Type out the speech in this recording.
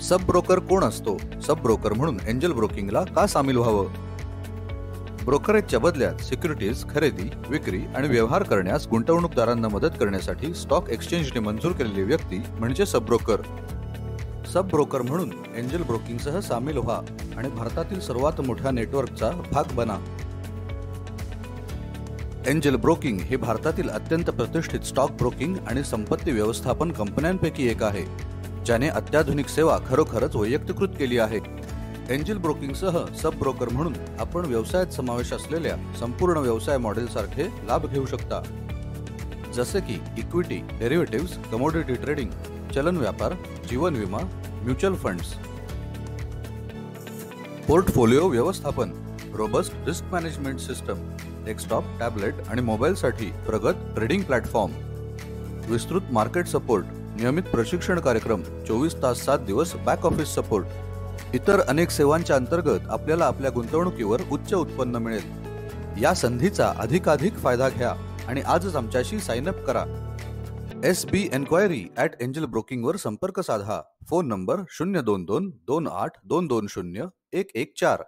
Sub broker कोण असतो? सब broker म्हणून एंजल ब्रोकिंगला का सामील व्हावं? ब्रोकरेजच्या बदल्यात सिक्युरिटीज खरेदी विक्री आणि व्यवहार करण्यास गुंतवणूकदारांना मदत करण्यासाठी स्टॉक एक्सचेंजने मंजूर केलेली व्यक्ती म्हणजे सब ब्रोकर. सब ब्रोकर म्हणून एंजल ब्रोकिंगसह सामील व्हा आणि भारतातील सर्वात मोठ्या नेटवर्कचा भाग बना. एंजल ब्रोकिंग हे भारतातील अत्यंत प्रतिष्ठित स्टॉक ब्रोकिंग आणि संपत्ती व्यवस्थापन कंपन्यांपैकी एक आहे. ज्याने अत्याधुनिक सेवा खरोखरच वैयक्तिकृत केली आहे. एंजल ब्रोकिंगसह सब ब्रोकर म्हणून आपण व्यवसायात समावेश असलेल्या संपूर्ण व्यवसाय मॉडेलसारखे लाभ घेऊ शकता. जसे की इक्विटी डेरिव्हेटिव्ह कमोडिटी ट्रेडिंग चलन व्यापार जीवन विमा म्युच्युअल फंड्स पोर्टफोलिओ व्यवस्थापन robust risk management system desktop tablet आणि मोबाईलसाठी प्रगत ट्रेडिंग प्लॅटफॉर्म विस्तृत मार्केट सपोर्ट नियमित प्रशिक्षण कार्यक्रम चोवीस तास सात दिवस बॅक ऑफिस सपोर्ट इतर अनेक सेवांच्या अंतर्गत आपल्याला आपल्या गुंतवणुकीवर उच्च उत्पन्न मिळेल. या संधीचा अधिकाधिक फायदा घ्या आणि आजच आमच्याशी साइन अप करा. S B enquiry at Angel ब्रोकिंगवर संपर्क साधा. फोन नंबर शून्य दोन दोन दोन आठ दोन दोन शून्य एक एक चार.